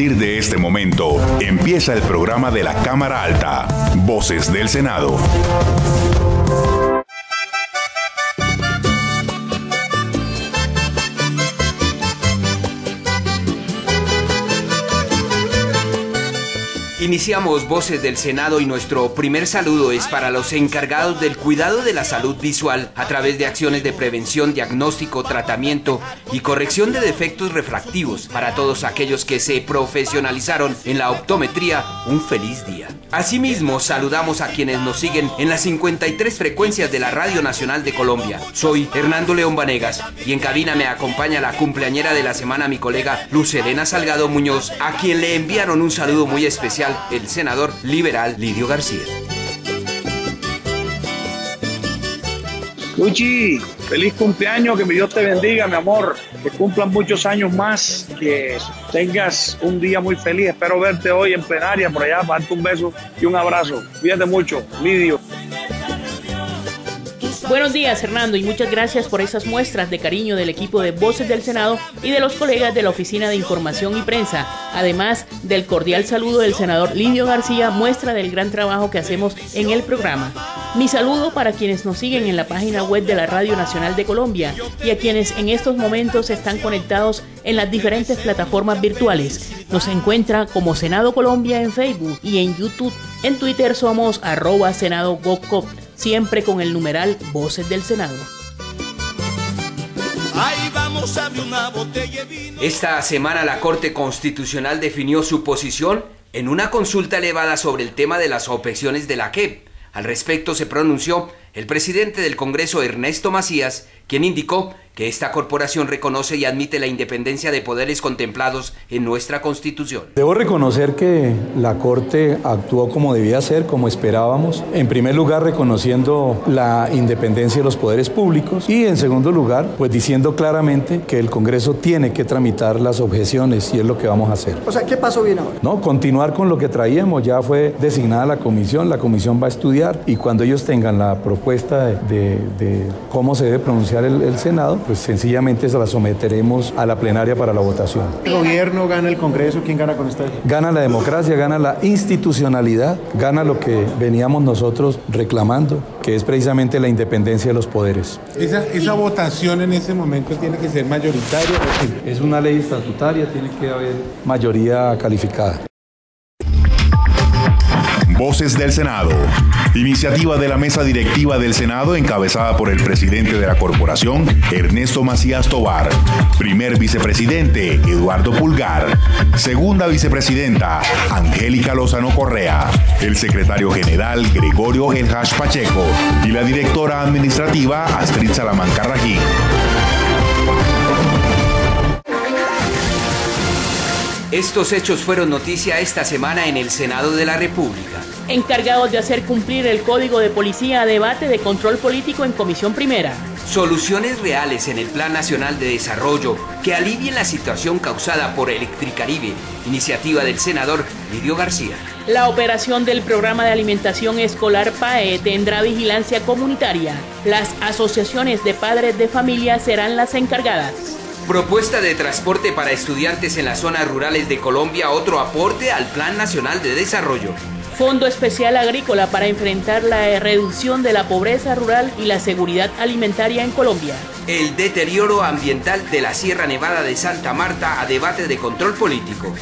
partir de este momento, empieza el programa de la Cámara Alta, Voces del Senado. Iniciamos Voces del Senado y nuestro primer saludo es para los encargados del cuidado de la salud visual a través de acciones de prevención, diagnóstico, tratamiento y corrección de defectos refractivos. Para todos aquellos que se profesionalizaron en la optometría, un feliz día. Asimismo, saludamos a quienes nos siguen en las 53 frecuencias de la Radio Nacional de Colombia. Soy Hernando León Vanegas y en cabina me acompaña la cumpleañera de la semana, mi colega Luz Elena Salgado Muñoz, a quien le enviaron un saludo muy especial el senador liberal Lidio García. Luchi, feliz cumpleaños, que mi Dios te bendiga, mi amor, que cumplan muchos años más, que tengas un día muy feliz. Espero verte hoy en plenaria por allá, darte un beso y un abrazo. Cuídate mucho, Lidio. Buenos días, Hernando, y muchas gracias por esas muestras de cariño del equipo de Voces del Senado y de los colegas de la Oficina de Información y Prensa, además del cordial saludo del senador Lidio García, muestra del gran trabajo que hacemos en el programa. Mi saludo para quienes nos siguen en la página web de la Radio Nacional de Colombia y a quienes en estos momentos están conectados en las diferentes plataformas virtuales. Nos encuentra como Senado Colombia en Facebook y en YouTube. En Twitter somos arroba Senado siempre con el numeral Voces del Senado. Esta semana la Corte Constitucional definió su posición en una consulta elevada sobre el tema de las objeciones de la KEP. Al respecto se pronunció el presidente del Congreso Ernesto Macías, quien indicó que esta corporación reconoce y admite la independencia de poderes contemplados en nuestra Constitución. Debo reconocer que la Corte actuó como debía ser, como esperábamos. En primer lugar, reconociendo la independencia de los poderes públicos y en segundo lugar, pues diciendo claramente que el Congreso tiene que tramitar las objeciones y es lo que vamos a hacer. O sea, ¿qué pasó bien ahora? No, continuar con lo que traíamos. Ya fue designada la comisión, la comisión va a estudiar y cuando ellos tengan la propuesta de, cómo se debe pronunciar el, el Senado, pues sencillamente se la someteremos a la plenaria para la votación. ¿El gobierno gana el Congreso? ¿Quién gana con esta? Gana la democracia, gana la institucionalidad, gana lo que veníamos nosotros reclamando, que es precisamente la independencia de los poderes. Esa, esa votación en ese momento tiene que ser mayoritaria. Es una ley estatutaria, tiene que haber mayoría calificada. Voces del Senado. Iniciativa de la mesa directiva del Senado encabezada por el presidente de la corporación, Ernesto Macías Tobar. Primer vicepresidente, Eduardo Pulgar. Segunda vicepresidenta, Angélica Lozano Correa. El secretario general, Gregorio El Pacheco. Y la directora administrativa, Astrid Salamanca Rají. Estos hechos fueron noticia esta semana en el Senado de la República. Encargados de hacer cumplir el Código de Policía a debate de control político en Comisión Primera. Soluciones reales en el Plan Nacional de Desarrollo que alivien la situación causada por Electricaribe, iniciativa del senador Lidio García. La operación del programa de alimentación escolar PAE tendrá vigilancia comunitaria. Las asociaciones de padres de familia serán las encargadas. Propuesta de transporte para estudiantes en las zonas rurales de Colombia, otro aporte al Plan Nacional de Desarrollo. Fondo Especial Agrícola para enfrentar la reducción de la pobreza rural y la seguridad alimentaria en Colombia. El deterioro ambiental de la Sierra Nevada de Santa Marta a debate de control político.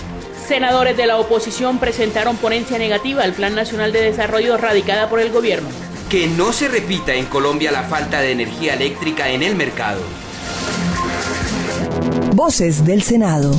Senadores de la oposición presentaron ponencia negativa al Plan Nacional de Desarrollo radicada por el gobierno. Que no se repita en Colombia la falta de energía eléctrica en el mercado. Voces del Senado.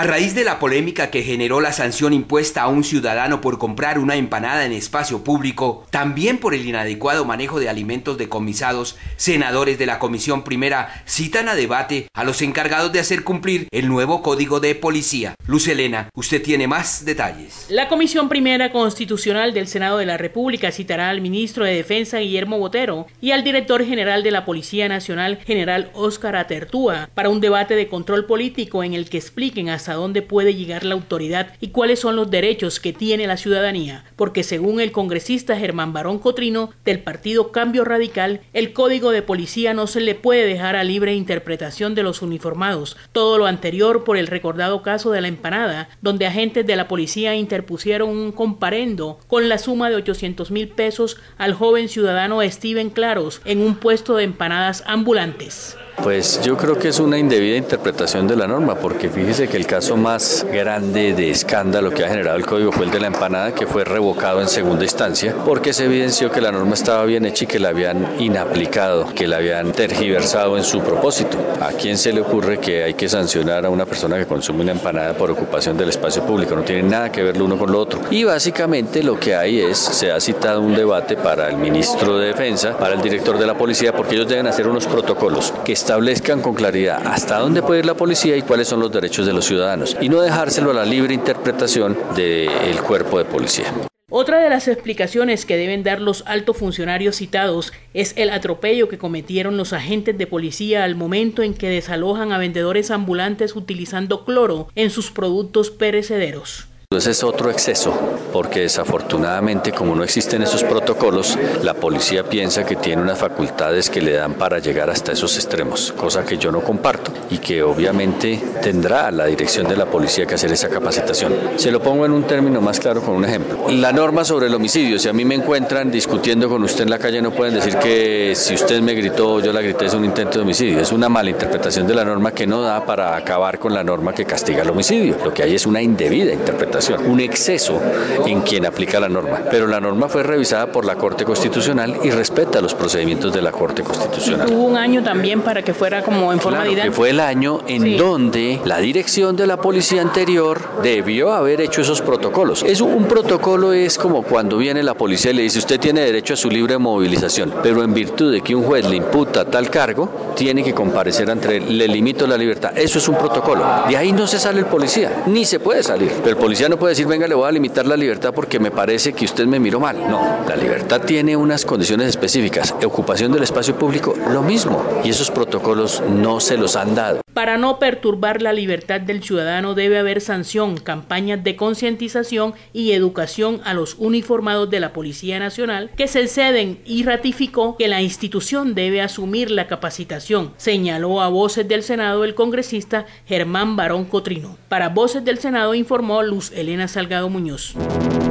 A raíz de la polémica que generó la sanción impuesta a un ciudadano por comprar una empanada en espacio público, también por el inadecuado manejo de alimentos decomisados, senadores de la Comisión Primera citan a debate a los encargados de hacer cumplir el nuevo Código de Policía. Luz Elena, usted tiene más detalles. La Comisión Primera Constitucional del Senado de la República citará al ministro de Defensa Guillermo Botero y al director general de la Policía Nacional, general Óscar Atertúa, para un debate de control político en el que expliquen hasta hasta dónde puede llegar la autoridad y cuáles son los derechos que tiene la ciudadanía, porque según el congresista Germán Barón Cotrino del partido Cambio Radical, el código de policía no se le puede dejar a libre interpretación de los uniformados. Todo lo anterior por el recordado caso de la empanada, donde agentes de la policía interpusieron un comparendo con la suma de 800 mil pesos al joven ciudadano Steven Claros en un puesto de empanadas ambulantes. Pues yo creo que es una indebida interpretación de la norma, porque fíjese que el caso más grande de escándalo que ha generado el código fue el de la empanada, que fue revocado en segunda instancia, porque se evidenció que la norma estaba bien hecha y que la habían inaplicado, que la habían tergiversado en su propósito. ¿A quién se le ocurre que hay que sancionar a una persona que consume una empanada por ocupación del espacio público? No tiene nada que ver lo uno con lo otro. Y básicamente lo que hay es, se ha citado un debate para el ministro de Defensa, para el director de la policía, porque ellos deben hacer unos protocolos que establezcan con claridad hasta dónde puede ir la policía y cuáles son los derechos de los ciudadanos y no dejárselo a la libre interpretación del cuerpo de policía. Otra de las explicaciones que deben dar los altos funcionarios citados es el atropello que cometieron los agentes de policía al momento en que desalojan a vendedores ambulantes utilizando cloro en sus productos perecederos. Ese es otro exceso, porque desafortunadamente como no existen esos protocolos, la policía piensa que tiene unas facultades que le dan para llegar hasta esos extremos, cosa que yo no comparto y que obviamente tendrá la dirección de la policía que hacer esa capacitación. Se lo pongo en un término más claro con un ejemplo. La norma sobre el homicidio, si a mí me encuentran discutiendo con usted en la calle, no pueden decir que si usted me gritó yo la grité es un intento de homicidio. Es una mala interpretación de la norma que no da para acabar con la norma que castiga el homicidio. Lo que hay es una indebida interpretación un exceso en quien aplica la norma. Pero la norma fue revisada por la Corte Constitucional y respeta los procedimientos de la Corte Constitucional. Hubo un año también para que fuera como en forma claro, que fue el año en donde la dirección de la policía anterior debió haber hecho esos protocolos. Es un protocolo es como cuando viene la policía y le dice usted tiene derecho a su libre movilización, pero en virtud de que un juez le imputa tal cargo, tiene que comparecer ante él, le limito la libertad. Eso es un protocolo. De ahí no se sale el policía, ni se puede salir. Pero el policía no puede decir, venga, le voy a limitar la libertad porque me parece que usted me miró mal. No, la libertad tiene unas condiciones específicas. Ocupación del espacio público, lo mismo. Y esos protocolos no se los han dado. Para no perturbar la libertad del ciudadano debe haber sanción, campañas de concientización y educación a los uniformados de la Policía Nacional que se ceden y ratificó que la institución debe asumir la capacitación, señaló a Voces del Senado el congresista Germán Barón Cotrino. Para Voces del Senado informó Luz Elena Salgado Muñoz.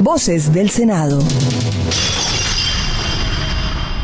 Voces del Senado.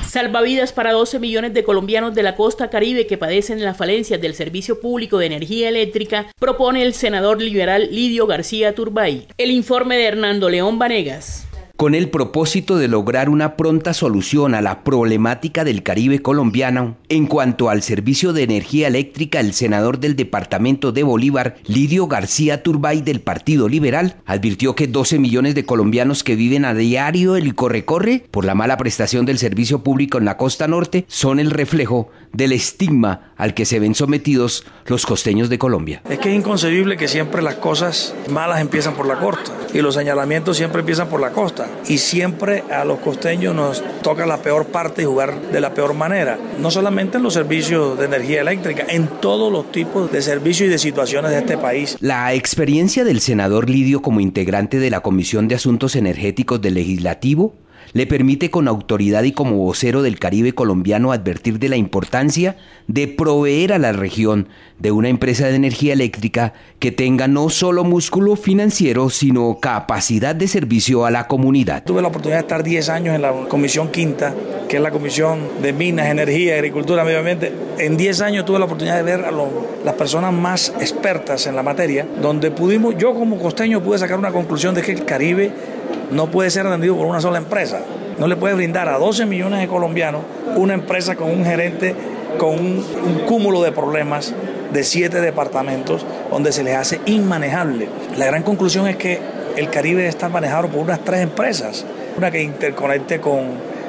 Salvavidas para 12 millones de colombianos de la costa caribe que padecen las falencias del servicio público de energía eléctrica, propone el senador liberal Lidio García Turbay. El informe de Hernando León Vanegas con el propósito de lograr una pronta solución a la problemática del Caribe colombiano. En cuanto al servicio de energía eléctrica, el senador del departamento de Bolívar, Lidio García Turbay del Partido Liberal, advirtió que 12 millones de colombianos que viven a diario el corre-corre por la mala prestación del servicio público en la costa norte son el reflejo del estigma al que se ven sometidos los costeños de Colombia. Es que es inconcebible que siempre las cosas malas empiezan por la costa y los señalamientos siempre empiezan por la costa y siempre a los costeños nos toca la peor parte y jugar de la peor manera, no solamente en los servicios de energía eléctrica, en todos los tipos de servicios y de situaciones de este país. La experiencia del senador Lidio como integrante de la Comisión de Asuntos Energéticos del Legislativo le permite con autoridad y como vocero del Caribe colombiano advertir de la importancia de proveer a la región de una empresa de energía eléctrica que tenga no solo músculo financiero, sino capacidad de servicio a la comunidad. Tuve la oportunidad de estar 10 años en la Comisión Quinta, que es la Comisión de Minas, Energía, Agricultura, Medio Ambiente. En 10 años tuve la oportunidad de ver a las personas más expertas en la materia, donde pudimos, yo como costeño pude sacar una conclusión de que el Caribe no puede ser atendido por una sola empresa. No le puede brindar a 12 millones de colombianos una empresa con un gerente con un, cúmulo de problemas de siete departamentos donde se les hace inmanejable. La gran conclusión es que el Caribe está manejado por unas tres empresas. Una que interconecte con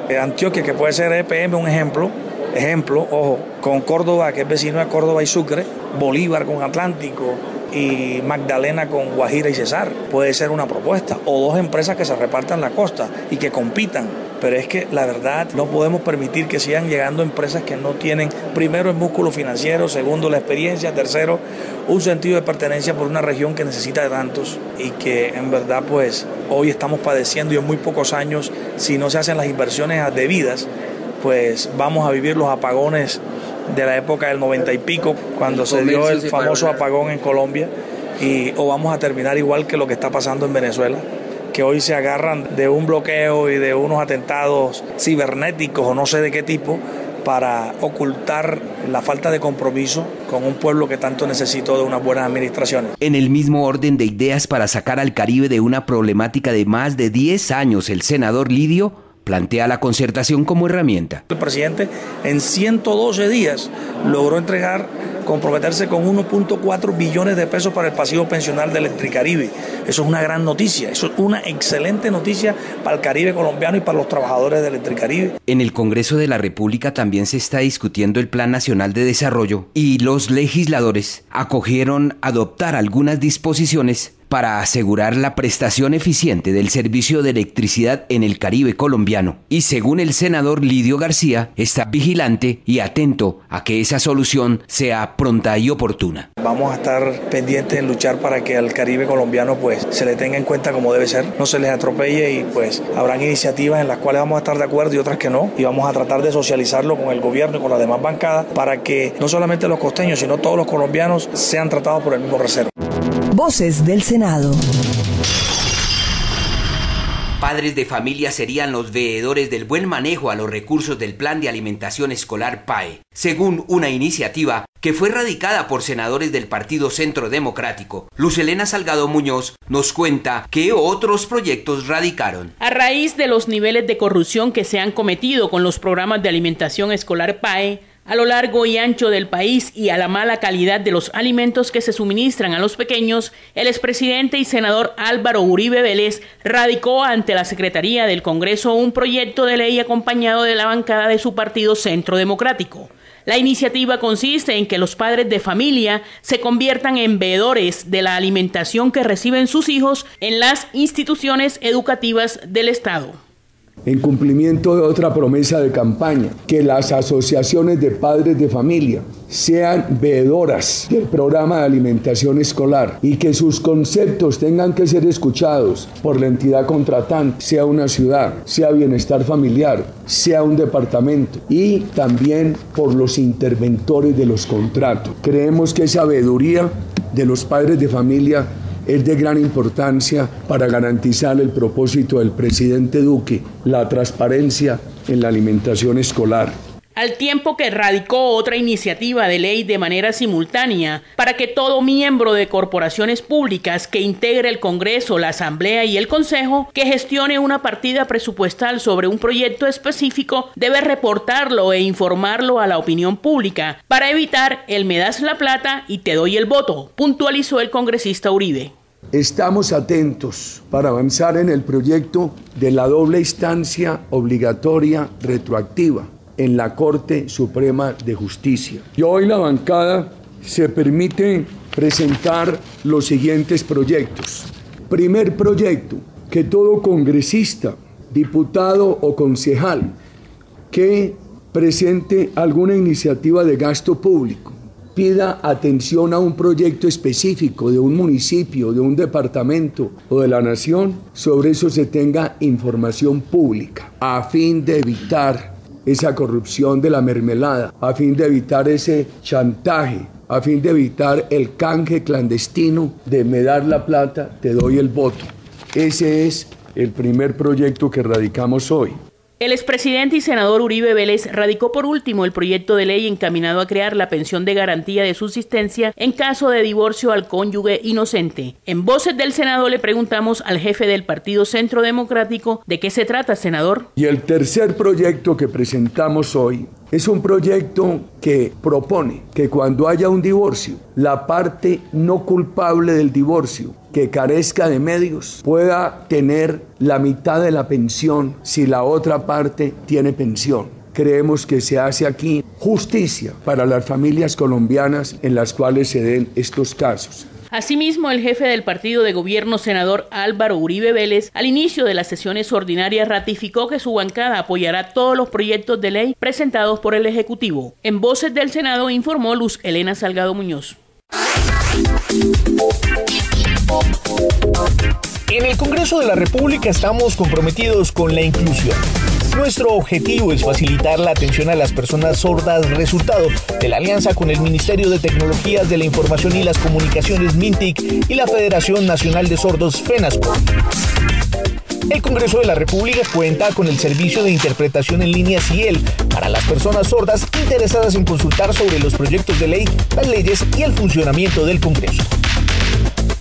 eh, Antioquia, que puede ser EPM, un ejemplo. Ejemplo, ojo, con Córdoba, que es vecino de Córdoba y Sucre, Bolívar con Atlántico, y Magdalena con Guajira y Cesar. Puede ser una propuesta. O dos empresas que se repartan la costa y que compitan pero es que la verdad no podemos permitir que sigan llegando empresas que no tienen primero el músculo financiero, segundo la experiencia, tercero un sentido de pertenencia por una región que necesita de tantos y que en verdad pues hoy estamos padeciendo y en muy pocos años si no se hacen las inversiones debidas pues vamos a vivir los apagones de la época del noventa y pico cuando se dio el famoso apagón en Colombia y o vamos a terminar igual que lo que está pasando en Venezuela que hoy se agarran de un bloqueo y de unos atentados cibernéticos o no sé de qué tipo para ocultar la falta de compromiso con un pueblo que tanto necesitó de unas buenas administraciones. En el mismo orden de ideas para sacar al Caribe de una problemática de más de 10 años, el senador Lidio plantea la concertación como herramienta. El presidente en 112 días logró entregar comprometerse con 1.4 billones de pesos para el pasivo pensional de Electricaribe. Eso es una gran noticia, eso es una excelente noticia para el Caribe colombiano y para los trabajadores de Electricaribe. En el Congreso de la República también se está discutiendo el Plan Nacional de Desarrollo y los legisladores acogieron adoptar algunas disposiciones para asegurar la prestación eficiente del servicio de electricidad en el Caribe colombiano. Y según el senador Lidio García, está vigilante y atento a que esa solución sea pronta y oportuna. Vamos a estar pendientes en luchar para que al Caribe colombiano pues se le tenga en cuenta como debe ser, no se les atropelle y pues habrán iniciativas en las cuales vamos a estar de acuerdo y otras que no y vamos a tratar de socializarlo con el gobierno y con las demás bancadas para que no solamente los costeños sino todos los colombianos sean tratados por el mismo reserva. Voces del Senado. Padres de familia serían los veedores del buen manejo a los recursos del Plan de Alimentación Escolar PAE, según una iniciativa que fue radicada por senadores del Partido Centro Democrático. Luz Elena Salgado Muñoz nos cuenta qué otros proyectos radicaron. A raíz de los niveles de corrupción que se han cometido con los programas de alimentación escolar PAE, a lo largo y ancho del país y a la mala calidad de los alimentos que se suministran a los pequeños, el expresidente y senador Álvaro Uribe Vélez radicó ante la Secretaría del Congreso un proyecto de ley acompañado de la bancada de su partido Centro Democrático. La iniciativa consiste en que los padres de familia se conviertan en veedores de la alimentación que reciben sus hijos en las instituciones educativas del Estado en cumplimiento de otra promesa de campaña, que las asociaciones de padres de familia sean veedoras del programa de alimentación escolar y que sus conceptos tengan que ser escuchados por la entidad contratante, sea una ciudad, sea bienestar familiar, sea un departamento y también por los interventores de los contratos. Creemos que esa veeduría de los padres de familia es de gran importancia para garantizar el propósito del presidente Duque, la transparencia en la alimentación escolar al tiempo que radicó otra iniciativa de ley de manera simultánea para que todo miembro de corporaciones públicas que integre el Congreso, la Asamblea y el Consejo que gestione una partida presupuestal sobre un proyecto específico debe reportarlo e informarlo a la opinión pública para evitar el me das la plata y te doy el voto, puntualizó el congresista Uribe. Estamos atentos para avanzar en el proyecto de la doble instancia obligatoria retroactiva en la Corte Suprema de Justicia. Y hoy la bancada se permite presentar los siguientes proyectos. Primer proyecto, que todo congresista, diputado o concejal que presente alguna iniciativa de gasto público pida atención a un proyecto específico de un municipio, de un departamento o de la nación, sobre eso se tenga información pública a fin de evitar esa corrupción de la mermelada, a fin de evitar ese chantaje, a fin de evitar el canje clandestino de me dar la plata, te doy el voto. Ese es el primer proyecto que radicamos hoy. El expresidente y senador Uribe Vélez radicó por último el proyecto de ley encaminado a crear la pensión de garantía de subsistencia en caso de divorcio al cónyuge inocente. En voces del Senado le preguntamos al jefe del Partido Centro Democrático de qué se trata, senador. Y el tercer proyecto que presentamos hoy es un proyecto que propone que cuando haya un divorcio, la parte no culpable del divorcio que carezca de medios pueda tener la mitad de la pensión si la otra parte tiene pensión. Creemos que se hace aquí justicia para las familias colombianas en las cuales se den estos casos. Asimismo, el jefe del partido de gobierno, senador Álvaro Uribe Vélez, al inicio de las sesiones ordinarias ratificó que su bancada apoyará todos los proyectos de ley presentados por el Ejecutivo. En Voces del Senado informó Luz Elena Salgado Muñoz. En el Congreso de la República estamos comprometidos con la inclusión. Nuestro objetivo es facilitar la atención a las personas sordas, resultado de la alianza con el Ministerio de Tecnologías de la Información y las Comunicaciones MINTIC y la Federación Nacional de Sordos FENASCO. El Congreso de la República cuenta con el servicio de interpretación en línea CIEL para las personas sordas interesadas en consultar sobre los proyectos de ley, las leyes y el funcionamiento del Congreso.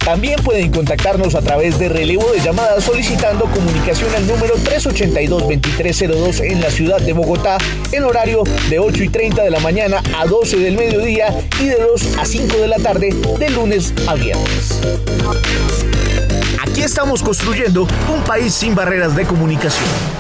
También pueden contactarnos a través de relevo de llamadas solicitando comunicación al número 382-2302 en la ciudad de Bogotá en horario de 8 y 30 de la mañana a 12 del mediodía y de 2 a 5 de la tarde de lunes a viernes. Aquí estamos construyendo un país sin barreras de comunicación.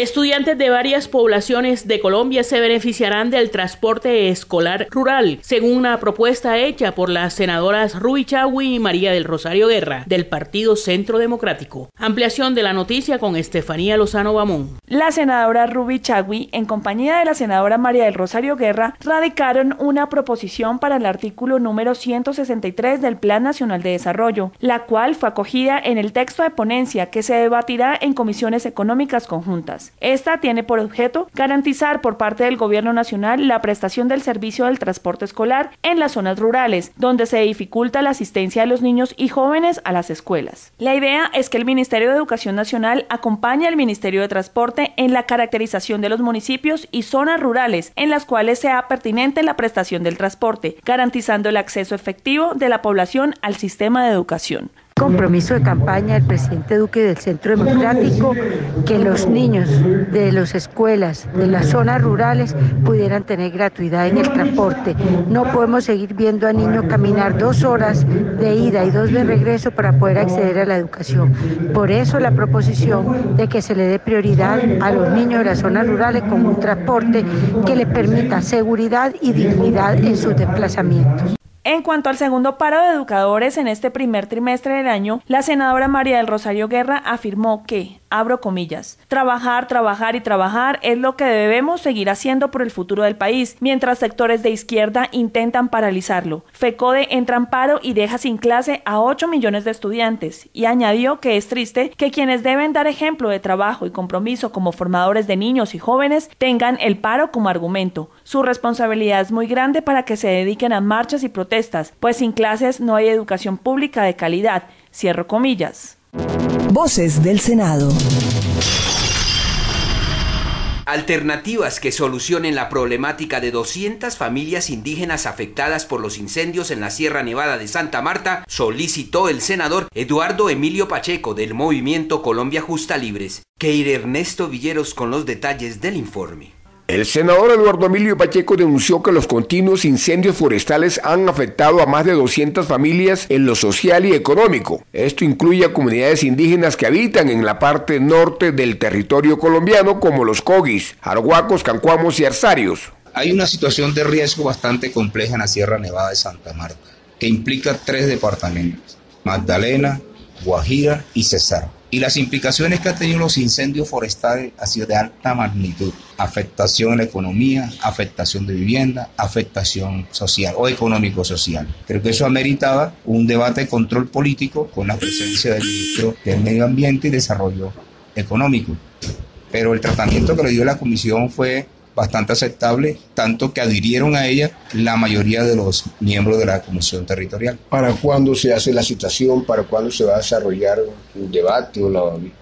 Estudiantes de varias poblaciones de Colombia se beneficiarán del transporte escolar rural, según una propuesta hecha por las senadoras Ruby Chagui y María del Rosario Guerra, del Partido Centro Democrático. Ampliación de la noticia con Estefanía Lozano Bamón. La senadora Ruby Chagui, en compañía de la senadora María del Rosario Guerra, radicaron una proposición para el artículo número 163 del Plan Nacional de Desarrollo, la cual fue acogida en el texto de ponencia que se debatirá en comisiones económicas conjuntas. Esta tiene por objeto garantizar por parte del Gobierno Nacional la prestación del servicio del transporte escolar en las zonas rurales, donde se dificulta la asistencia de los niños y jóvenes a las escuelas. La idea es que el Ministerio de Educación Nacional acompañe al Ministerio de Transporte en la caracterización de los municipios y zonas rurales en las cuales sea pertinente la prestación del transporte, garantizando el acceso efectivo de la población al sistema de educación compromiso de campaña del presidente Duque del Centro Democrático que los niños de las escuelas de las zonas rurales pudieran tener gratuidad en el transporte. No podemos seguir viendo a niños caminar dos horas de ida y dos de regreso para poder acceder a la educación. Por eso la proposición de que se le dé prioridad a los niños de las zonas rurales con un transporte que le permita seguridad y dignidad en sus desplazamientos. En cuanto al segundo paro de educadores en este primer trimestre del año, la senadora María del Rosario Guerra afirmó que abro comillas. Trabajar, trabajar y trabajar es lo que debemos seguir haciendo por el futuro del país, mientras sectores de izquierda intentan paralizarlo. FECODE entra en paro y deja sin clase a 8 millones de estudiantes, y añadió que es triste que quienes deben dar ejemplo de trabajo y compromiso como formadores de niños y jóvenes tengan el paro como argumento. Su responsabilidad es muy grande para que se dediquen a marchas y protestas, pues sin clases no hay educación pública de calidad. Cierro comillas. Voces del Senado. Alternativas que solucionen la problemática de 200 familias indígenas afectadas por los incendios en la Sierra Nevada de Santa Marta solicitó el senador Eduardo Emilio Pacheco del movimiento Colombia Justa Libres. Keir Ernesto Villeros con los detalles del informe. El senador Eduardo Emilio Pacheco denunció que los continuos incendios forestales han afectado a más de 200 familias en lo social y económico. Esto incluye a comunidades indígenas que habitan en la parte norte del territorio colombiano como los Cogis, Arhuacos, Cancuamos y Arsarios. Hay una situación de riesgo bastante compleja en la Sierra Nevada de Santa Marta, que implica tres departamentos, Magdalena, Guajira y Cesar y las implicaciones que han tenido los incendios forestales han sido de alta magnitud. Afectación a la economía, afectación de vivienda, afectación social o económico-social. Creo que eso ameritaba un debate de control político con la presencia del ministro del Medio Ambiente y Desarrollo Económico. Pero el tratamiento que le dio la comisión fue bastante aceptable, tanto que adhirieron a ella la mayoría de los miembros de la Comisión Territorial. ¿Para cuándo se hace la citación? ¿Para cuándo se va a desarrollar un debate? O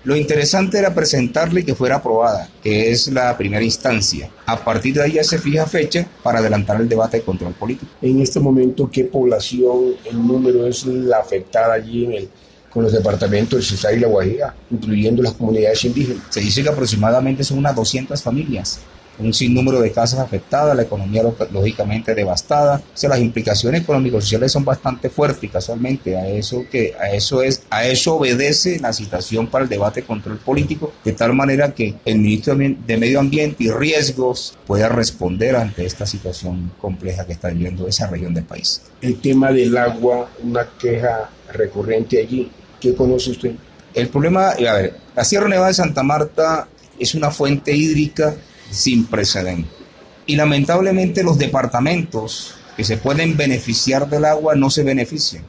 Lo interesante era presentarle que fuera aprobada, que es la primera instancia. A partir de ahí ya se fija fecha para adelantar el debate de control político. En este momento, ¿qué población, el número es la afectada allí en el con los departamentos de Cesar y La Guajira, incluyendo las comunidades indígenas. Se dice que aproximadamente son unas 200 familias un sinnúmero de casas afectadas, la economía lógicamente devastada. O sea, las implicaciones económico-sociales son bastante fuertes casualmente a eso que a eso es a eso obedece la citación para el debate control político de tal manera que el ministro de Medio Ambiente y Riesgos pueda responder ante esta situación compleja que está viviendo esa región del país. El tema del agua, una queja recurrente allí. ¿Qué conoce usted? El problema, a ver, la Sierra Nevada de Santa Marta es una fuente hídrica sin precedente. Y lamentablemente los departamentos que se pueden beneficiar del agua no se benefician.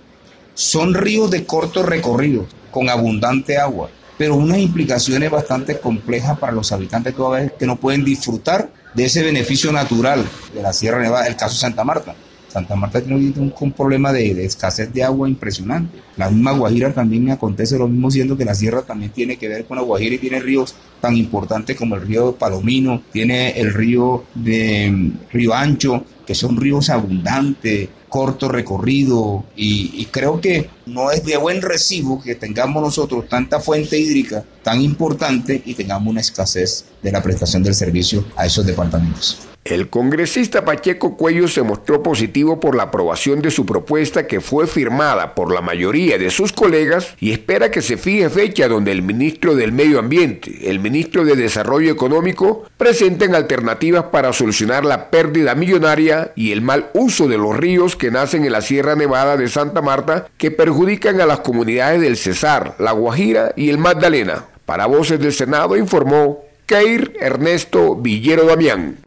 Son ríos de corto recorrido, con abundante agua, pero unas implicaciones bastante complejas para los habitantes todavía que no pueden disfrutar de ese beneficio natural de la Sierra Nevada, el caso Santa Marta. Santa Marta tiene un, problema de, escasez de agua impresionante. La misma Guajira también me acontece lo mismo, siendo que la sierra también tiene que ver con la Guajira y tiene ríos tan importantes como el río Palomino, tiene el río de mm, Río Ancho, que son ríos abundantes, corto recorrido, y, y creo que no es de buen recibo que tengamos nosotros tanta fuente hídrica tan importante y tengamos una escasez de la prestación del servicio a esos departamentos. El congresista Pacheco Cuello se mostró positivo por la aprobación de su propuesta que fue firmada por la mayoría de sus colegas y espera que se fije fecha donde el ministro del Medio Ambiente, el ministro de Desarrollo Económico presenten alternativas para solucionar la pérdida millonaria y el mal uso de los ríos que nacen en la Sierra Nevada de Santa Marta que perjudican a las comunidades del Cesar, La Guajira y el Magdalena. Para Voces del Senado informó Keir Ernesto Villero Damián.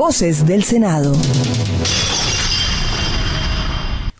Voces del Senado.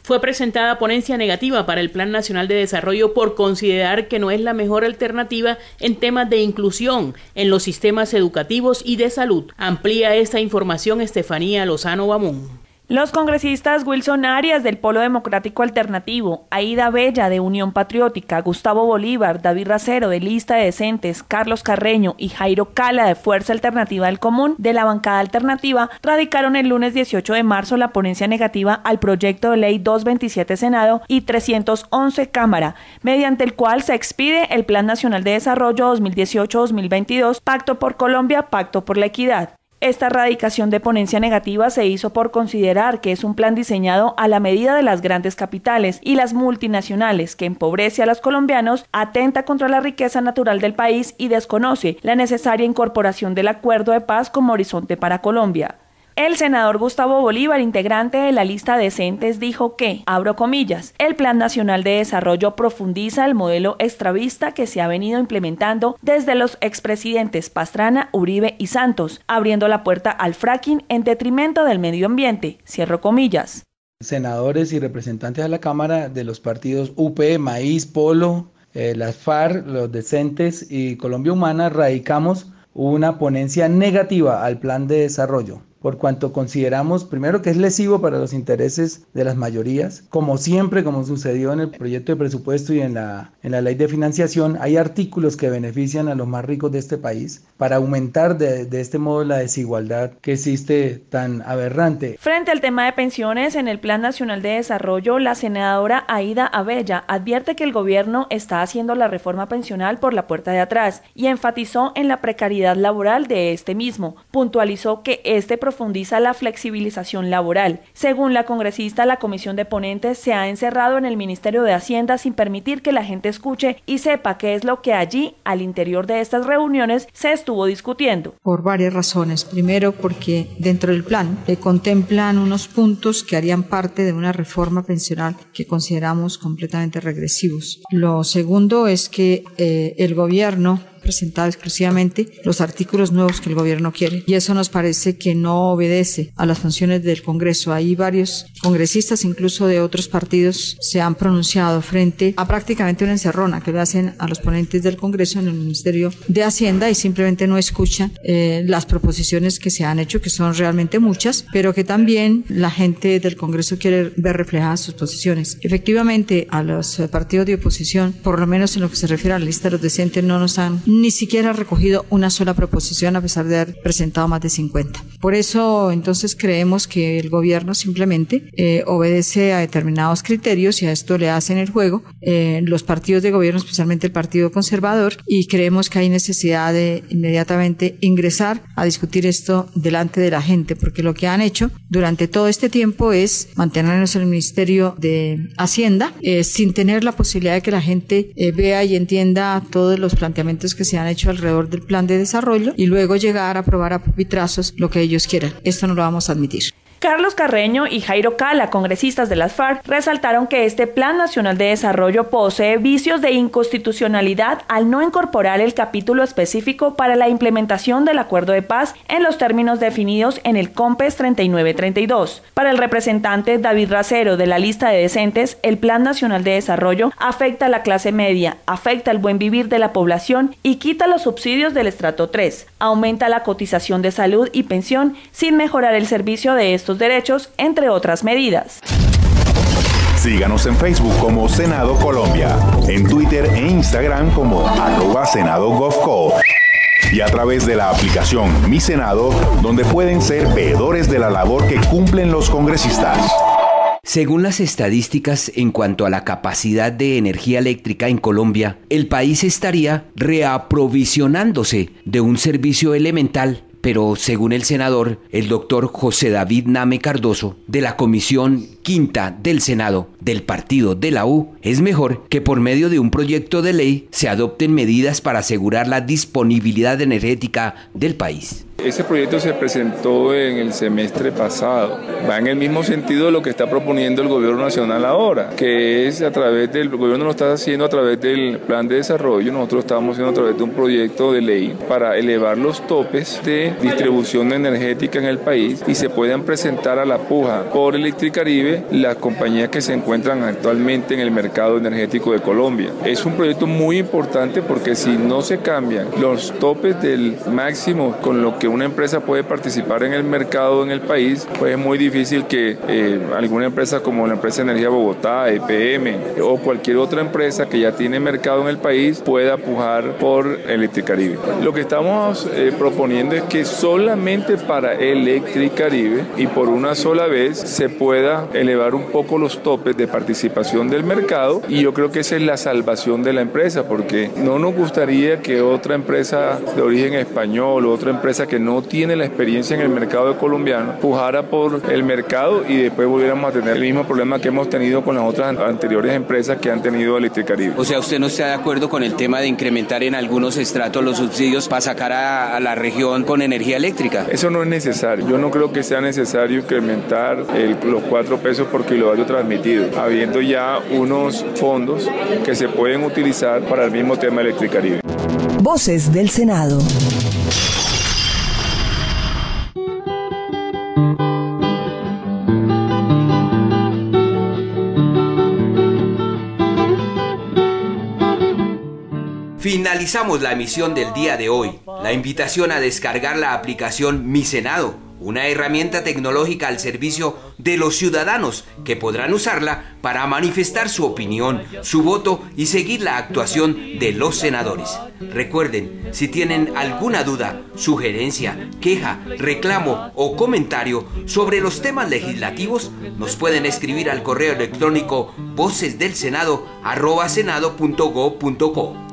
Fue presentada ponencia negativa para el Plan Nacional de Desarrollo por considerar que no es la mejor alternativa en temas de inclusión en los sistemas educativos y de salud. Amplía esta información Estefanía Lozano Bamón. Los congresistas Wilson Arias del Polo Democrático Alternativo, Aida Bella de Unión Patriótica, Gustavo Bolívar, David Racero de Lista de Decentes, Carlos Carreño y Jairo Cala de Fuerza Alternativa del Común de la bancada alternativa radicaron el lunes 18 de marzo la ponencia negativa al proyecto de ley 227 Senado y 311 Cámara, mediante el cual se expide el Plan Nacional de Desarrollo 2018-2022, Pacto por Colombia, Pacto por la Equidad. Esta erradicación de ponencia negativa se hizo por considerar que es un plan diseñado a la medida de las grandes capitales y las multinacionales que empobrece a los colombianos, atenta contra la riqueza natural del país y desconoce la necesaria incorporación del acuerdo de paz como horizonte para Colombia. El senador Gustavo Bolívar, integrante de la lista decentes, dijo que, abro comillas, el Plan Nacional de Desarrollo profundiza el modelo extravista que se ha venido implementando desde los expresidentes Pastrana, Uribe y Santos, abriendo la puerta al fracking en detrimento del medio ambiente, cierro comillas. Senadores y representantes de la Cámara de los partidos UP, Maíz, Polo, eh, las FARC, los decentes y Colombia Humana radicamos una ponencia negativa al plan de desarrollo por cuanto consideramos primero que es lesivo para los intereses de las mayorías. Como siempre, como sucedió en el proyecto de presupuesto y en la, en la ley de financiación, hay artículos que benefician a los más ricos de este país para aumentar de, de este modo la desigualdad que existe tan aberrante. Frente al tema de pensiones, en el Plan Nacional de Desarrollo, la senadora Aida Abella advierte que el gobierno está haciendo la reforma pensional por la puerta de atrás y enfatizó en la precariedad laboral de este mismo. Puntualizó que este profundiza la flexibilización laboral. Según la congresista, la comisión de ponentes se ha encerrado en el Ministerio de Hacienda sin permitir que la gente escuche y sepa qué es lo que allí, al interior de estas reuniones, se estuvo discutiendo. Por varias razones. Primero, porque dentro del plan se contemplan unos puntos que harían parte de una reforma pensional que consideramos completamente regresivos. Lo segundo es que eh, el gobierno presentado exclusivamente los artículos nuevos que el gobierno quiere. Y eso nos parece que no obedece a las funciones del Congreso. Hay varios congresistas, incluso de otros partidos, se han pronunciado frente a prácticamente una encerrona que le hacen a los ponentes del Congreso en el Ministerio de Hacienda y simplemente no escuchan eh, las proposiciones que se han hecho, que son realmente muchas, pero que también la gente del Congreso quiere ver reflejadas sus posiciones. Efectivamente, a los partidos de oposición, por lo menos en lo que se refiere a la lista de los decentes, no nos han ni siquiera ha recogido una sola proposición a pesar de haber presentado más de 50. Por eso entonces creemos que el gobierno simplemente eh, obedece a determinados criterios y a esto le hacen el juego eh, los partidos de gobierno, especialmente el Partido Conservador, y creemos que hay necesidad de inmediatamente ingresar a discutir esto delante de la gente, porque lo que han hecho durante todo este tiempo es mantenernos en el Ministerio de Hacienda eh, sin tener la posibilidad de que la gente eh, vea y entienda todos los planteamientos que se han hecho alrededor del plan de desarrollo y luego llegar a aprobar a pupitrazos lo que ellos quieran. Esto no lo vamos a admitir. Carlos Carreño y Jairo Cala, congresistas de las FARC, resaltaron que este Plan Nacional de Desarrollo posee vicios de inconstitucionalidad al no incorporar el capítulo específico para la implementación del acuerdo de paz en los términos definidos en el COMPES 3932. Para el representante David Racero de la lista de decentes, el Plan Nacional de Desarrollo afecta a la clase media, afecta el buen vivir de la población y quita los subsidios del estrato 3, aumenta la cotización de salud y pensión sin mejorar el servicio de estos derechos, entre otras medidas. Síganos en Facebook como Senado Colombia, en Twitter e Instagram como arroba Senado y a través de la aplicación Mi Senado, donde pueden ser veedores de la labor que cumplen los congresistas. Según las estadísticas en cuanto a la capacidad de energía eléctrica en Colombia, el país estaría reaprovisionándose de un servicio elemental pero según el senador, el doctor José David Name Cardoso, de la Comisión Quinta del Senado del Partido de la U, es mejor que por medio de un proyecto de ley se adopten medidas para asegurar la disponibilidad energética del país. Ese proyecto se presentó en el semestre pasado. Va en el mismo sentido de lo que está proponiendo el gobierno nacional ahora, que es a través del el gobierno lo está haciendo a través del plan de desarrollo, nosotros estamos haciendo a través de un proyecto de ley para elevar los topes de distribución energética en el país y se puedan presentar a la puja por Electricaribe las compañías que se encuentran actualmente en el mercado energético de Colombia. Es un proyecto muy importante porque si no se cambian los topes del máximo con lo que una empresa puede participar en el mercado en el país, pues es muy difícil que eh, alguna empresa como la empresa Energía Bogotá, EPM o cualquier otra empresa que ya tiene mercado en el país pueda pujar por Electricaribe. Lo que estamos eh, proponiendo es que solamente para Electricaribe y por una sola vez se pueda elevar un poco los topes de participación del mercado y yo creo que esa es la salvación de la empresa porque no nos gustaría que otra empresa de origen español o otra empresa que no tiene la experiencia en el mercado colombiano pujara por el mercado y después volviéramos a tener el mismo problema que hemos tenido con las otras anteriores empresas que han tenido Electricaribe. O sea, ¿usted no está de acuerdo con el tema de incrementar en algunos estratos los subsidios para sacar a, la región con energía eléctrica? Eso no es necesario. Yo no creo que sea necesario incrementar los cuatro pesos por kilovatio transmitido, habiendo ya unos fondos que se pueden utilizar para el mismo tema Electricaribe. Voces del Senado. Finalizamos la emisión del día de hoy. La invitación a descargar la aplicación Mi Senado, una herramienta tecnológica al servicio de los ciudadanos que podrán usarla para manifestar su opinión, su voto y seguir la actuación de los senadores. Recuerden, si tienen alguna duda, sugerencia, queja, reclamo o comentario sobre los temas legislativos, nos pueden escribir al correo electrónico vocesdelsenado@senado.go.co.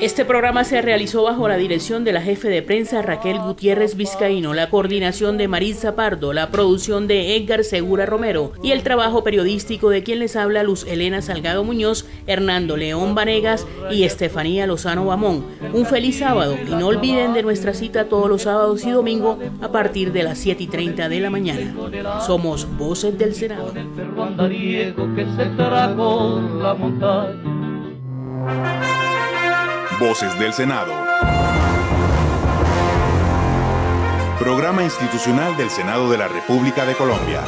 Este programa se realizó bajo la dirección de la jefe de prensa Raquel Gutiérrez Vizcaíno, la coordinación de Marisa Pardo, la producción de Edgar Segura Romero y el trabajo periodístico de quien les habla Luz Elena Salgado Muñoz, Hernando León Vanegas y Estefanía Lozano Bamón. Un feliz sábado y no olviden de nuestra cita todos los sábados y domingos a partir de las 7 y 30 de la mañana. Somos Voces del Senado. Voces del Senado. Programa institucional del Senado de la República de Colombia.